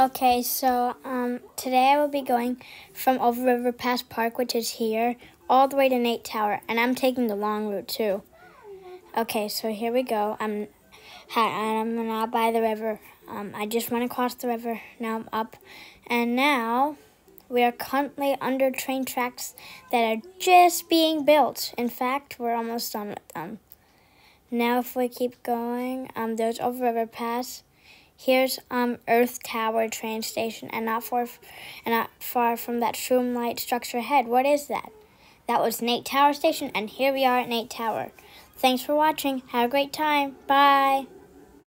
Okay, so um, today I will be going from Over Riverpass Park, which is here, all the way to Nate Tower, and I'm taking the long route too. Okay, so here we go. I'm I'm now by the river. Um, I just went across the river. Now I'm up, and now we are currently under train tracks that are just being built. In fact, we're almost done with them. Now, if we keep going, um, there's Over Riverpass. Here's um Earth Tower train station, and not far, and not far from that Shroom structure ahead. What is that? That was Nate Tower Station, and here we are at Nate Tower. Thanks for watching. Have a great time. Bye.